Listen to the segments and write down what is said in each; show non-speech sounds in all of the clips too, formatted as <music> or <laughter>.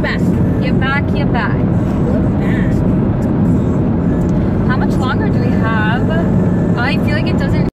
your best. Give back Get back. How much longer do we have? I feel like it doesn't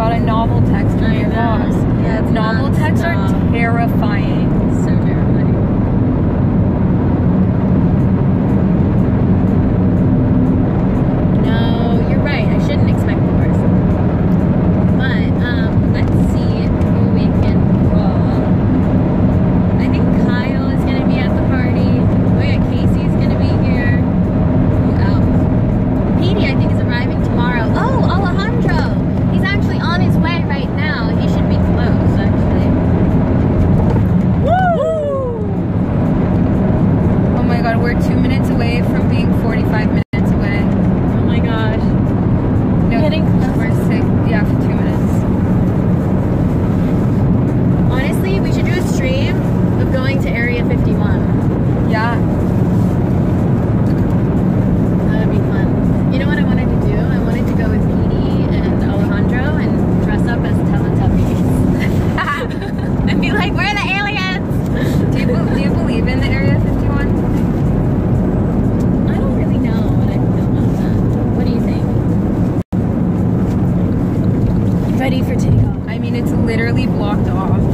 got a novel text for your boss. Yeah, it's novel texts are uh-huh. terrifying. blocked off.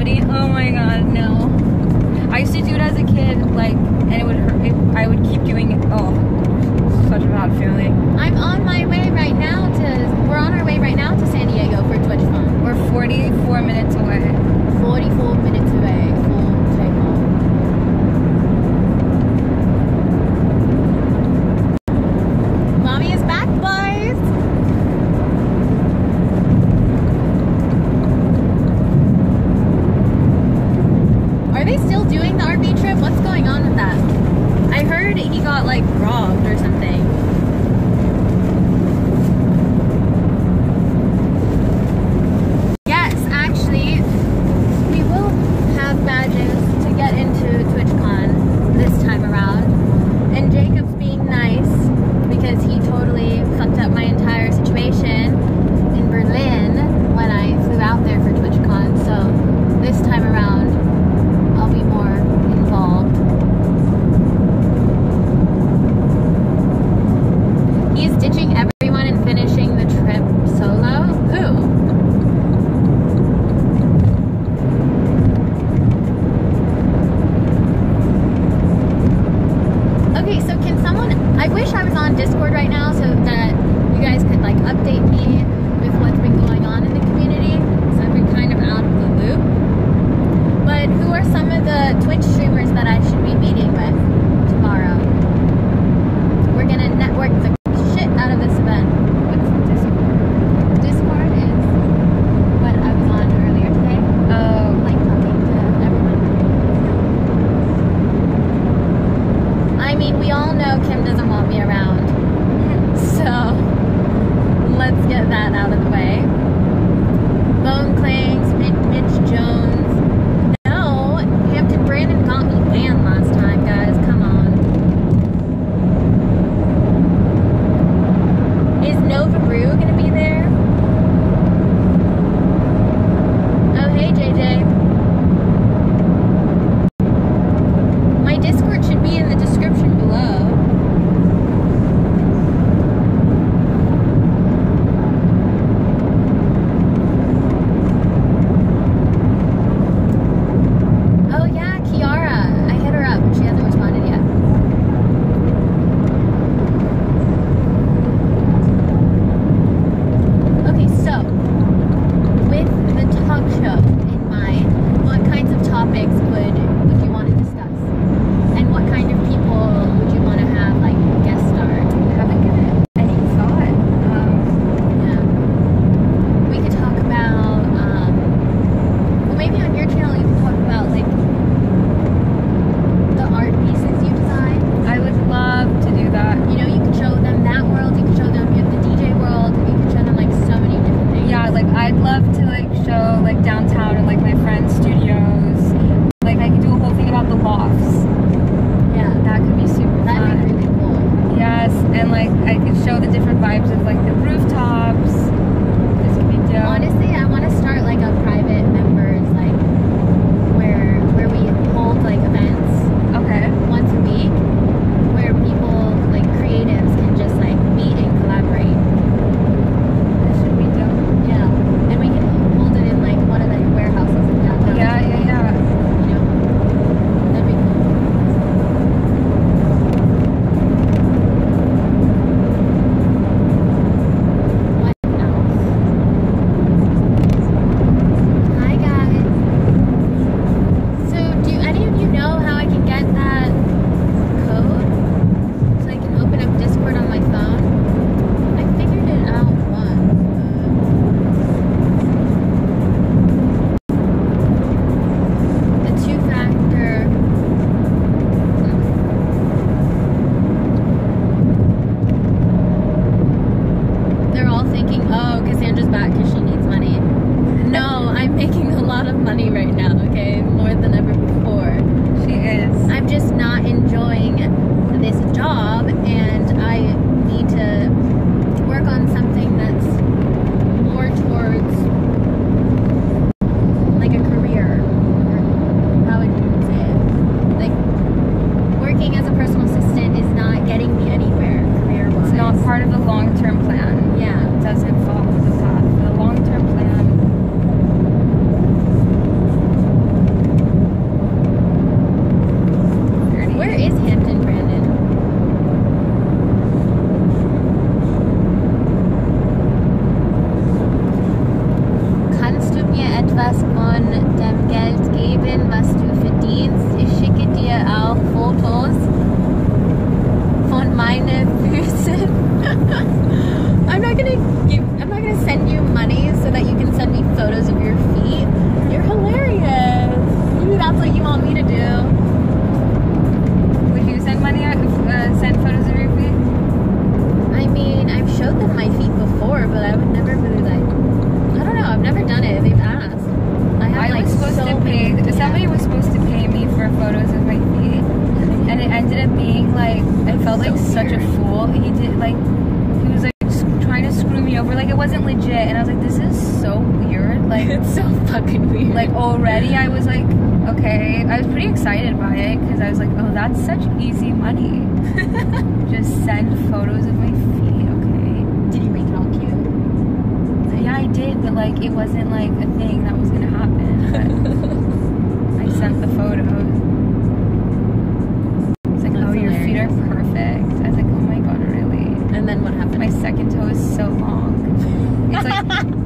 gravity. Oh my god, no. I used to do it as a kid, like, and it would hurt. It, I would keep doing it. Oh, such a bad feeling. I'm on my way right now to. We're on our way right now to San Diego for TwitchCon. We're 44 minutes away. 44 minutes away. I wish I was on Discord right now so that you guys could like update me with what's been going on in the community because I've been kind of out of the loop. But who are some of the Twitch streamers that I should be meeting with tomorrow? We're gonna network the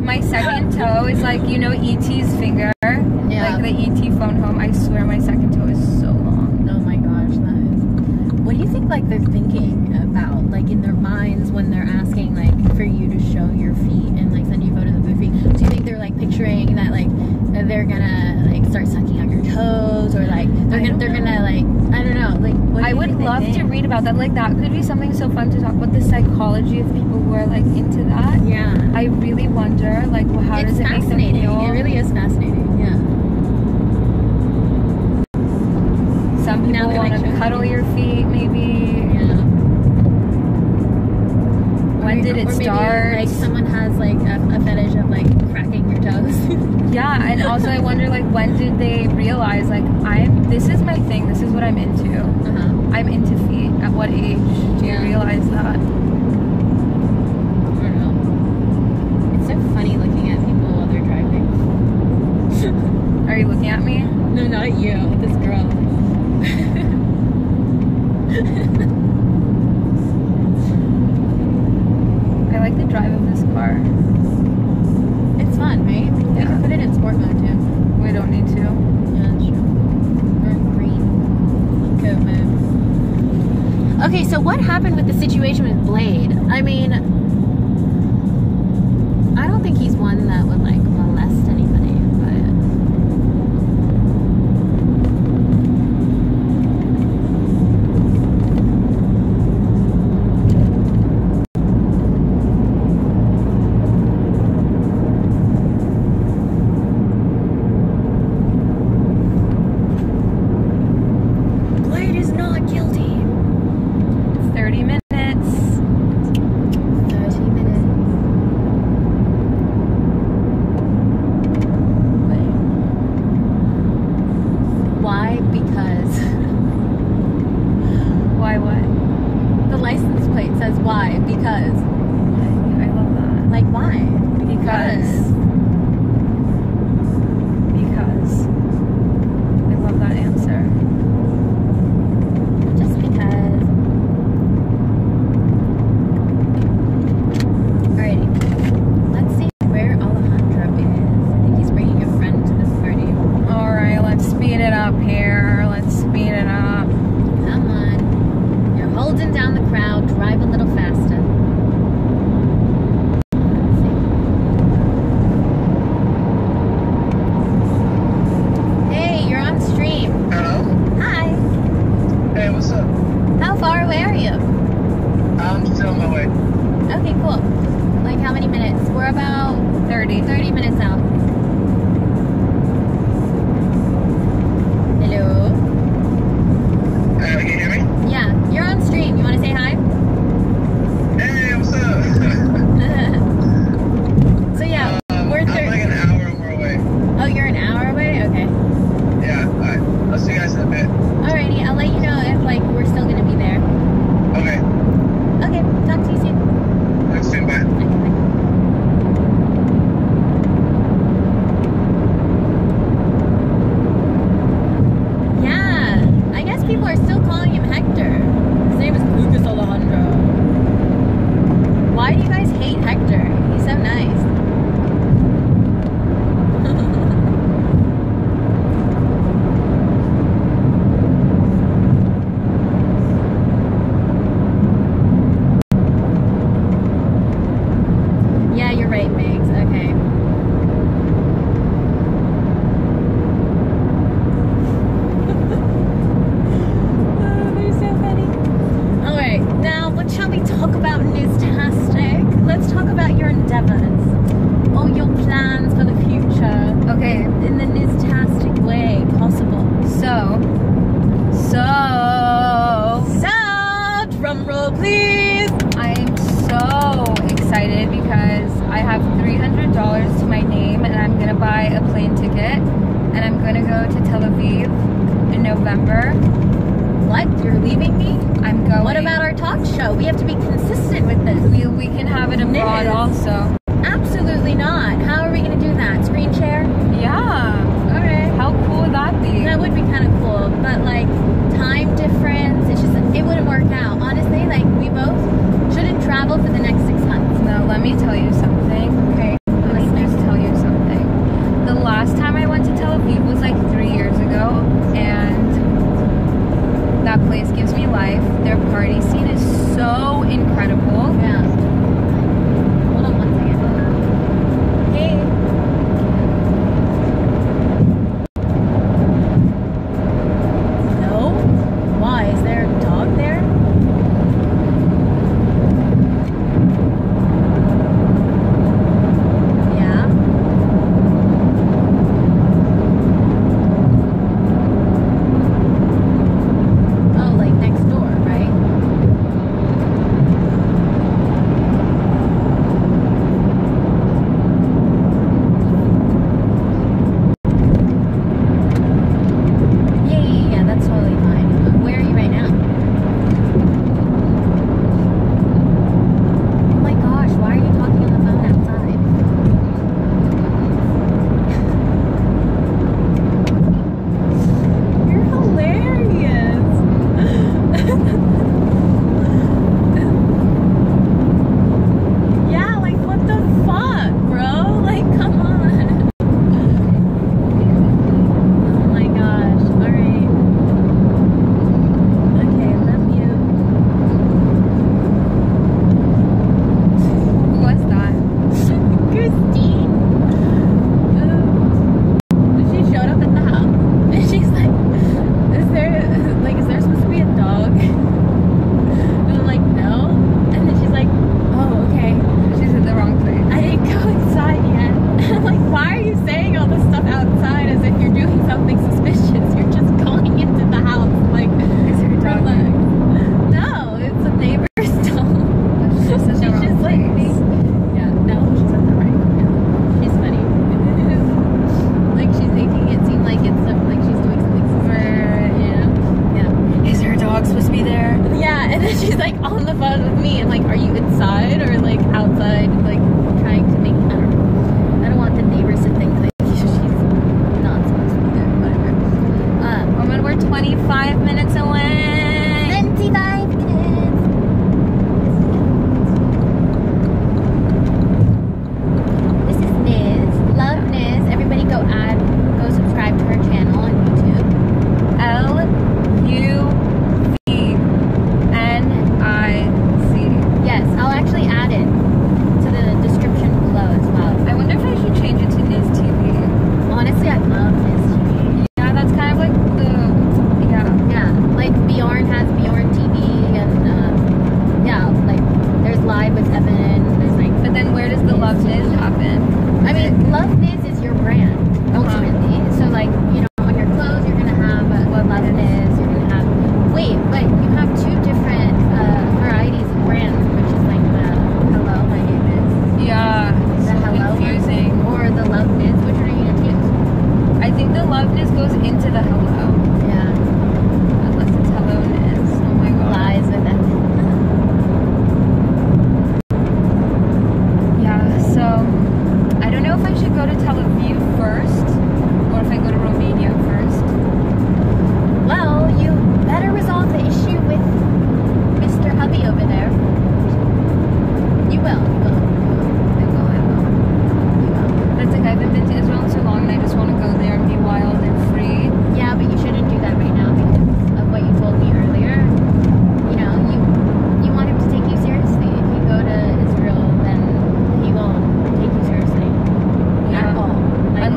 my second toe is like you know ET's finger, Yeah. like the ET phone home. I swear my second toe is so long. Oh my gosh, that is. What do you think like they're thinking about, like in their minds when they're asking like for you to show your feet and like send you photos of their feet? Do you think they're like picturing that like they're gonna like start sucking on your toes or like they're gonna they're know. gonna like I don't know like I would love to read about that. Like that could be something so fun to talk about the psychology of people who are like into that. Yeah. I really wonder, like, well, how it's does it make them feel? It really is fascinating. Yeah. Some people want to cuddle your feet, maybe. When did it or maybe, start? Like someone has like a, a fetish of like cracking your toes. <laughs> Yeah, and also I wonder, like, when did they realize, like, I'm this is my thing. This is what I'm into. uh-huh. I'm into feet. At what age do you realize that? I don't know. It's so funny looking at people while they're driving. <laughs> Are you looking at me? no, not you. This girl. I like the drive of this car. it's fun, right? We Yeah. can put it in sport mode too. We don't need to. Yeah, that's true. Or in green. Coat mode. Okay, so what happened with the situation with Blade? I mean, I don't think he's up here.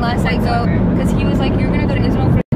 unless I go, because he was like, you're gonna go to Israel for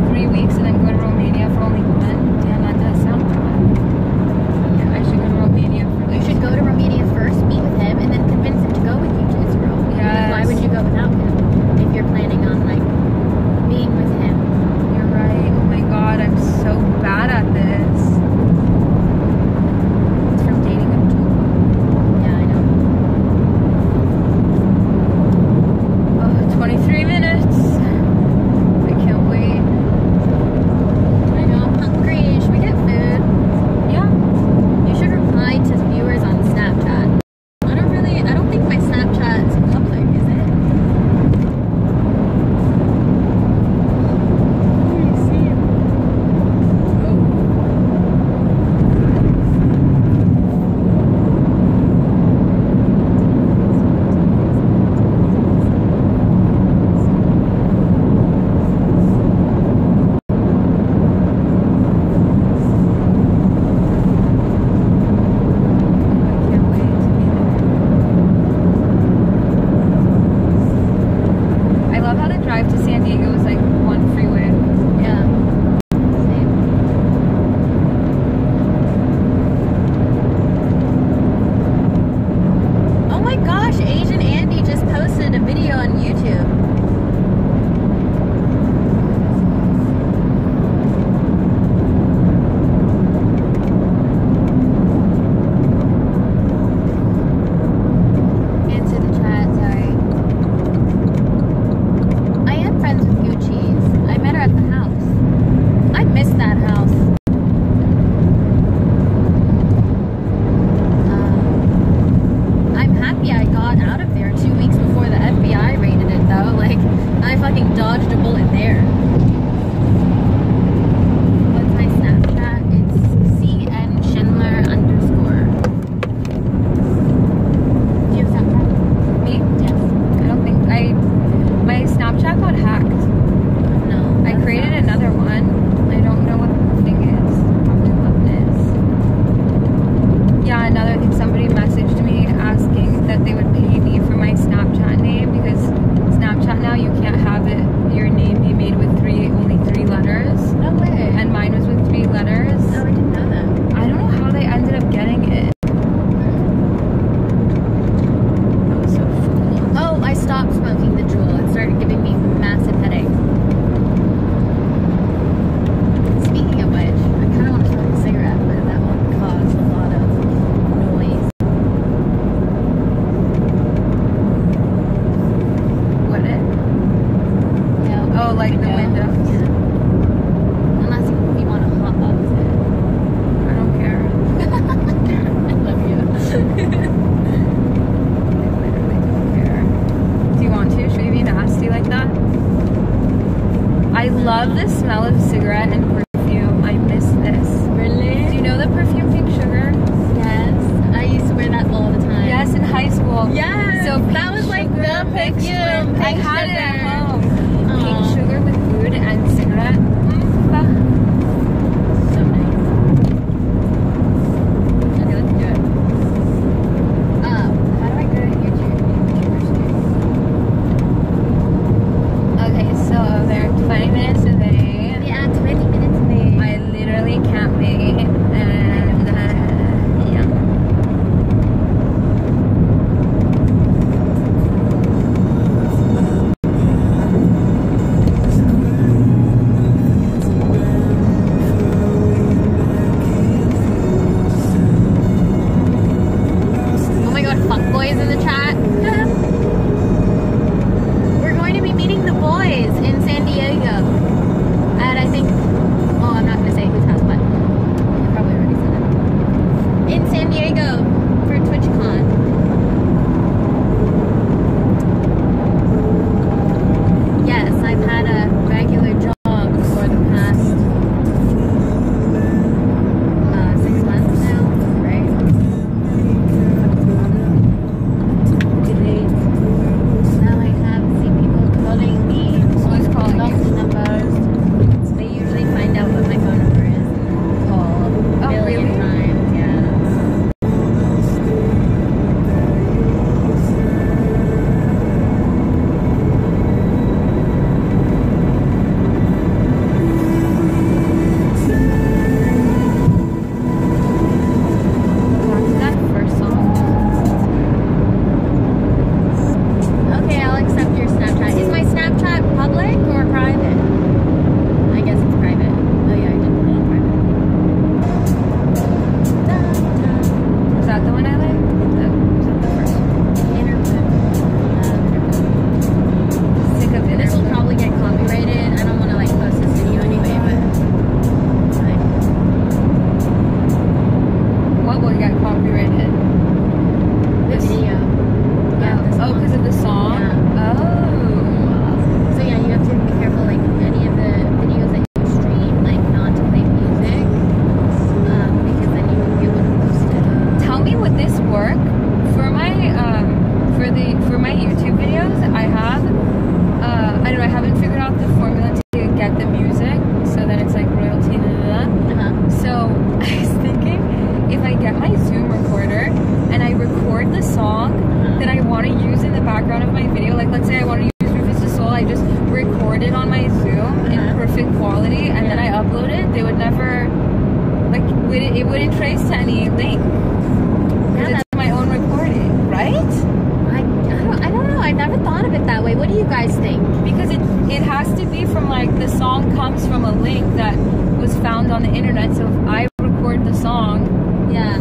you guys think? Because it, it has to be from like the song comes from a link that was found on the internet. So if I record the song, yeah,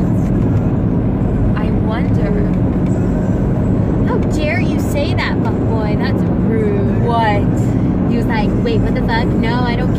I wonder. How dare you say that, boy? That's rude. What? He was like, wait, what the fuck? No, I don't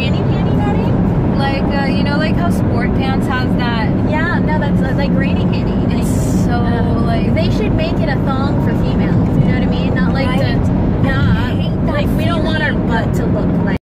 granny panty? Like, uh, you know, like how sport pants has that. Yeah, no, that's uh, like granny panty. Like, it's so um, like they should make it a thong for females. You know what I mean? Not like right? the. Nah, like we don't want our butt to look like.